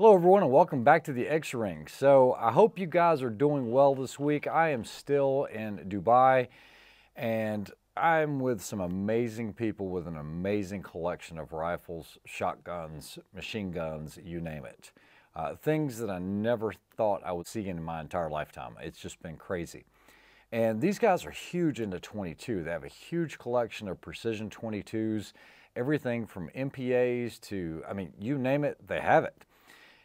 Hello everyone and welcome back to the X-Ring. So I hope you guys are doing well this week. I am still in Dubai and I'm with some amazing people with an amazing collection of rifles, shotguns, machine guns, you name it. Uh, things that I never thought I would see in my entire lifetime. It's just been crazy. And these guys are huge into 22. They have a huge collection of precision 22s, everything from MPAs to, I mean, you name it, they have it.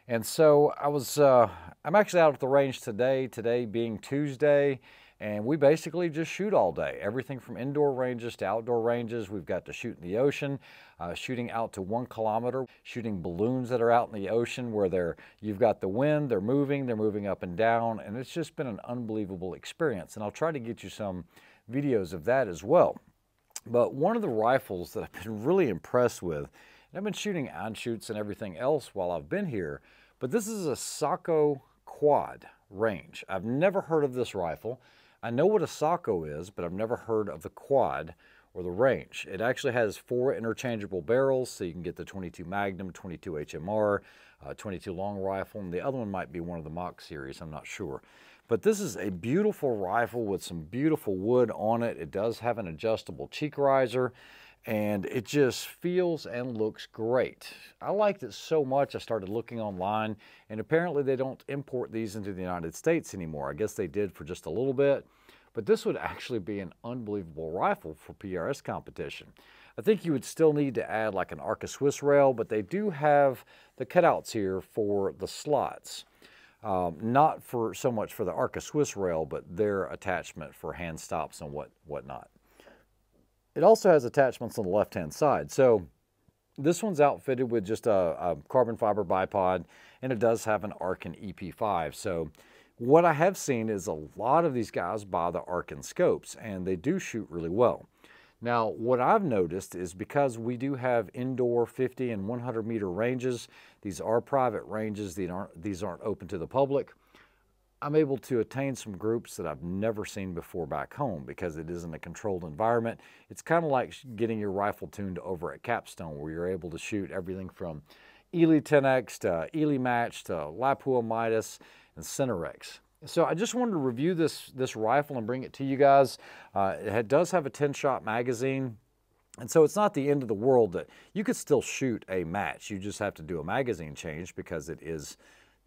And so I was, uh, I'm actually out at the range today, today being Tuesday, and we basically just shoot all day. Everything from indoor ranges to outdoor ranges. We've got to shoot in the ocean, uh, shooting out to one kilometer, shooting balloons that are out in the ocean where they're, you've got the wind, they're moving, they're moving up and down, and it's just been an unbelievable experience. And I'll try to get you some videos of that as well. But one of the rifles that I've been really impressed with and I've been shooting on shoots and everything else while I've been here, but this is a Sako quad range. I've never heard of this rifle. I know what a Sako is, but I've never heard of the quad or the range. It actually has four interchangeable barrels, so you can get the 22 Magnum, 22 HMR, uh, 22 long rifle, and the other one might be one of the Mach series, I'm not sure. But this is a beautiful rifle with some beautiful wood on it. It does have an adjustable cheek riser and it just feels and looks great. I liked it so much I started looking online and apparently they don't import these into the United States anymore. I guess they did for just a little bit, but this would actually be an unbelievable rifle for PRS competition. I think you would still need to add like an Arca Swiss rail, but they do have the cutouts here for the slots. Um, not for so much for the Arca Swiss rail, but their attachment for hand stops and what whatnot. It also has attachments on the left-hand side. So this one's outfitted with just a, a, carbon fiber bipod, and it does have an Arken EP5. So what I have seen is a lot of these guys buy the Arken scopes, and they do shoot really well. Now, what I've noticed is because we do have indoor 50 and 100 meter ranges, these are private ranges, these aren't, these aren't open to the public. I'm able to attain some groups that I've never seen before back home because it isn't a controlled environment. It's kind of like getting your rifle tuned over at Capstone where you're able to shoot everything from Eley 10X to Eley Match to Lapua Midas and Center-X. So I just wanted to review this, this rifle and bring it to you guys. Uh, it does have a 10-shot magazine. And so it's not the end of the world that you could still shoot a match. You just have to do a magazine change because it is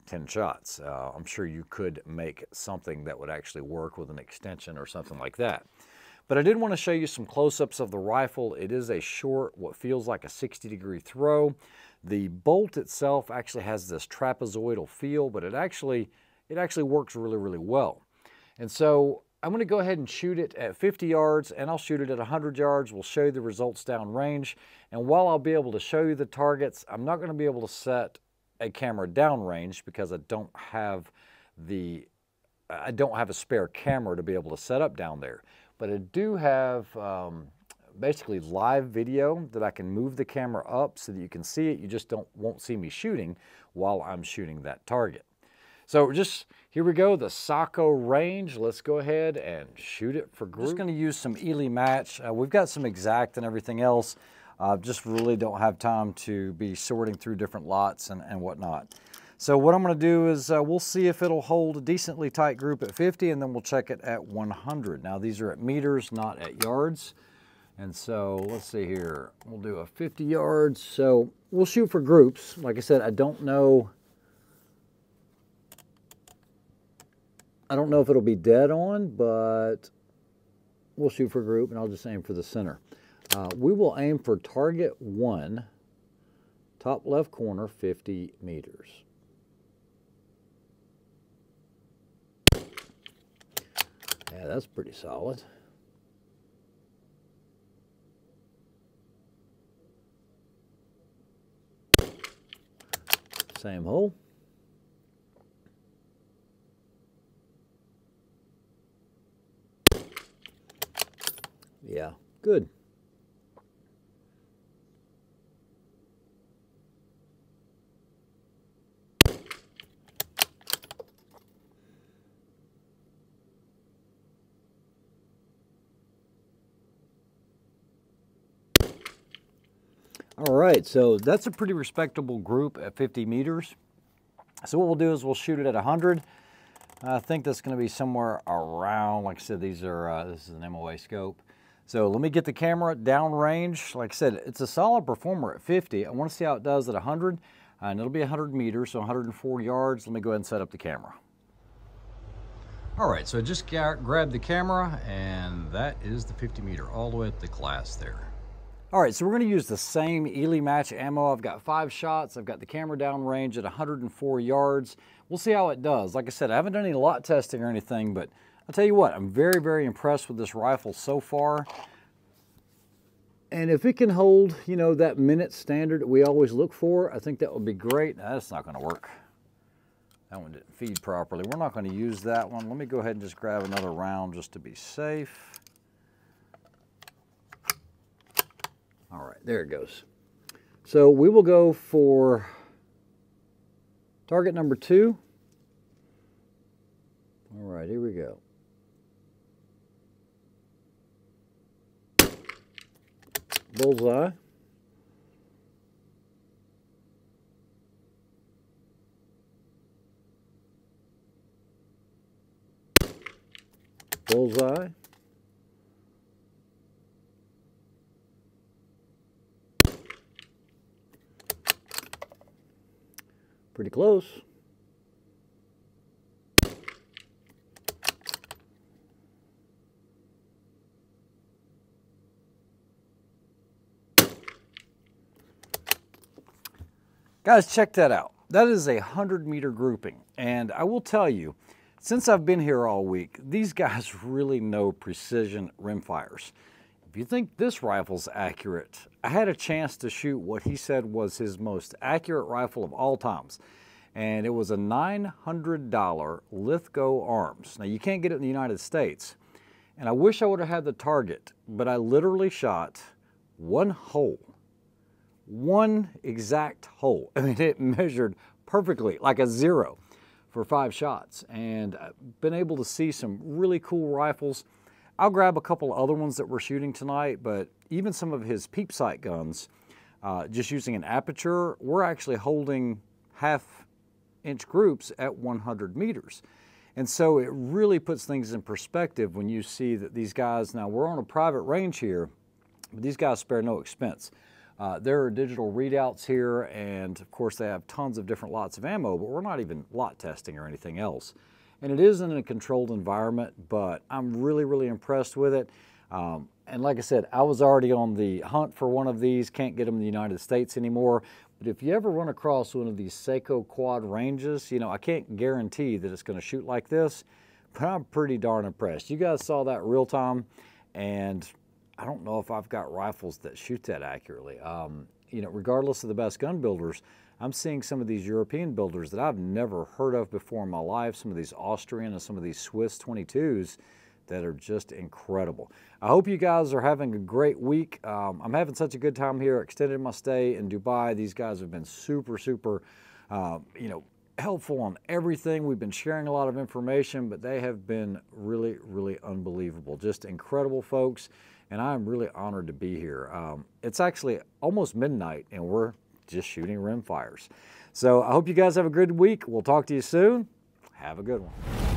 10 shots. Uh, I'm sure you could make something that would actually work with an extension or something like that. But I did want to show you some close-ups of the rifle. It is a short, what feels like a 60 degree throw. The bolt itself actually has this trapezoidal feel, but it actually, it actually works really, really well. And so I'm going to go ahead and shoot it at 50 yards and I'll shoot it at 100 yards. We'll show you the results down range. And while I'll be able to show you the targets, I'm not going to be able to set a camera downrange because I don't have the I don't have a spare camera to be able to set up down there. But I do have um, basically live video that I can move the camera up so that you can see it. You just don't won't see me shooting while I'm shooting that target. So just, here we go, the Sako range. Let's go ahead and shoot it for group. Just gonna use some Eley Match. Uh, we've got some X-Act and everything else. Uh, just really don't have time to be sorting through different lots and, and whatnot. So what I'm going to do is uh, we'll see if it'll hold a decently tight group at 50 and then we'll check it at 100. Now these are at meters, not at yards. And so let's see here, we'll do a 50 yards. So we'll shoot for groups. Like I said, I don't know, I don't know if it'll be dead on, but we'll shoot for group and I'll just aim for the center. Uh, we will aim for target one, top left corner, 50 meters. Yeah, that's pretty solid. Same hole. Yeah, good. All right, so that's a pretty respectable group at 50 meters. So what we'll do is we'll shoot it at 100. I think that's going to be somewhere around, like I said, these are, uh, this is an MOA scope. So let me get the camera downrange. Like I said, it's a solid performer at 50. I want to see how it does at 100, and it'll be 100 meters, so 104 yards. Let me go ahead and set up the camera. All right, so I just grabbed the camera, and that is the 50 meter, all the way at the glass there. All right, so we're gonna use the same Eley Match ammo. I've got five shots. I've got the camera down range at 104 yards. We'll see how it does. Like I said, I haven't done any lot testing or anything, but I'll tell you what, I'm very, very impressed with this rifle so far. And if it can hold, you know, that minute standard we always look for, I think that would be great. that's not gonna work. That one didn't feed properly. We're not gonna use that one. Let me go ahead and just grab another round just to be safe. All right, there it goes. So we will go for target number two. All right, here we go. Bullseye. Bullseye. Pretty close. Guys, check that out. That is a 100 meter grouping. And I will tell you, since I've been here all week, these guys really know precision rimfires. If you think this rifle's accurate, I had a chance to shoot what he said was his most accurate rifle of all times. And it was a $900 Lithgow Arms. Now you can't get it in the United States. And I wish I would have had the target, but I literally shot one hole. One exact hole. I mean, it measured perfectly, like a zero for five shots. And I've been able to see some really cool rifles. I'll grab a couple other ones that we're shooting tonight, but even some of his peep sight guns, uh, just using an aperture, we're actually holding half inch groups at 100 meters. And so it really puts things in perspective when you see that these guys, now we're on a private range here, but these guys spare no expense. Uh, there are digital readouts here, and of course they have tons of different lots of ammo, but we're not even lot testing or anything else. And it is in a controlled environment, but I'm really, really impressed with it. Um, and like I said, I was already on the hunt for one of these, can't get them in the United States anymore. But if you ever run across one of these Sako quad ranges, you know, I can't guarantee that it's going to shoot like this, but I'm pretty darn impressed. You guys saw that real time, and I don't know if I've got rifles that shoot that accurately. Um, you know, regardless of the best gun builders, I'm seeing some of these European builders that I've never heard of before in my life, some of these Austrian and some of these Swiss 22s that are just incredible. I hope you guys are having a great week. Um, I'm having such a good time here, extended my stay in Dubai. These guys have been super, super, uh, you know, helpful on everything. We've been sharing a lot of information, but they have been really, really unbelievable. Just incredible folks, and I'm really honored to be here. Um, it's actually almost midnight, and we're just shooting rim fires. So I hope you guys have a good week. We'll talk to you soon. Have a good one.